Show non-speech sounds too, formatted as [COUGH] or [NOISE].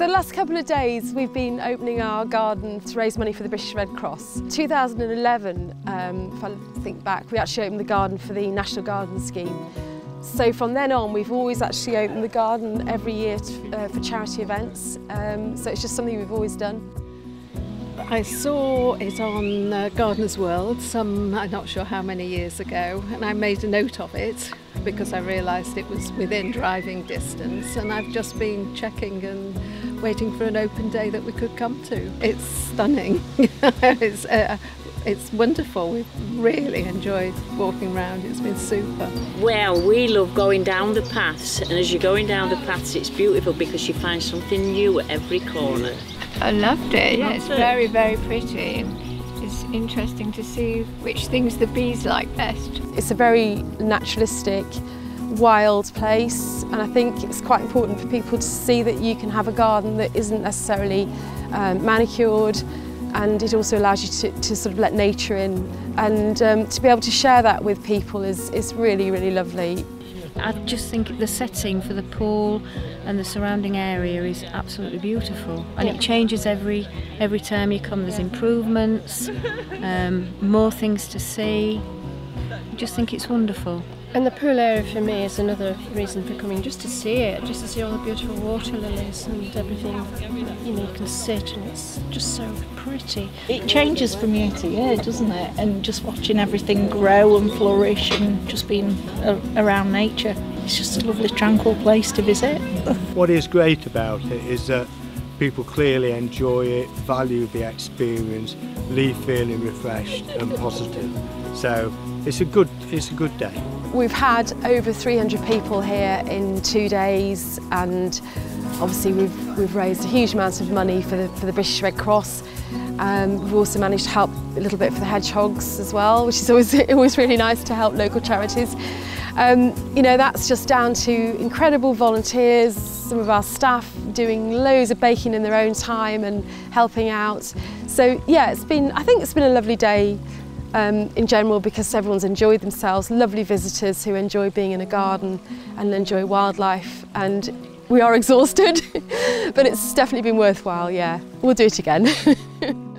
So the last couple of days we've been opening our garden to raise money for the British Red Cross. 2011, um, if I think back, we actually opened the garden for the National Garden Scheme. So from then on, we've always actually opened the garden every year to, uh, for charity events. Um, so it's just something we've always done. I saw it on uh, Gardener's World some, I'm not sure how many years ago, and I made a note of it because I realised it was within driving distance and I've just been checking and waiting for an open day that we could come to. It's stunning. [LAUGHS] it's, uh, it's wonderful. We've really enjoyed walking around. It's been super. Well, we love going down the paths, and as you're going down the paths, it's beautiful because you find something new at every corner. I loved it. Yeah, it's very, very pretty. It's interesting to see which things the bees like best. It's a very naturalistic, wild place, and I think it's quite important for people to see that you can have a garden that isn't necessarily um, manicured, and it also allows you to, to sort of let nature in and um, to be able to share that with people is, is really really lovely. I just think the setting for the pool and the surrounding area is absolutely beautiful. And it changes every every time you come. There's improvements [LAUGHS] um, more things to see. I just think it's wonderful and the pool area for me is another reason for coming, just to see it, just to see all the beautiful water lilies and everything. You know, you can sit and it's just so pretty. It changes from year to year, doesn't it? And just watching everything grow and flourish and just being uh, around nature. It's just a lovely, tranquil place to visit. [LAUGHS] what is great about it is that people clearly enjoy it, value the experience, leave feeling refreshed and positive. So it's a good, it's a good day. We've had over 300 people here in two days and obviously we've, we've raised a huge amount of money for the, for the British Red Cross. Um, we've also managed to help a little bit for the hedgehogs as well, which is always, [LAUGHS] always really nice to help local charities. Um, you know, that's just down to incredible volunteers, some of our staff doing loads of baking in their own time and helping out. So yeah, it's been, I think it's been a lovely day um, in general because everyone's enjoyed themselves, lovely visitors who enjoy being in a garden and enjoy wildlife and we are [LAUGHS] exhausted [LAUGHS] but it's definitely been worthwhile, yeah. We'll do it again. [LAUGHS]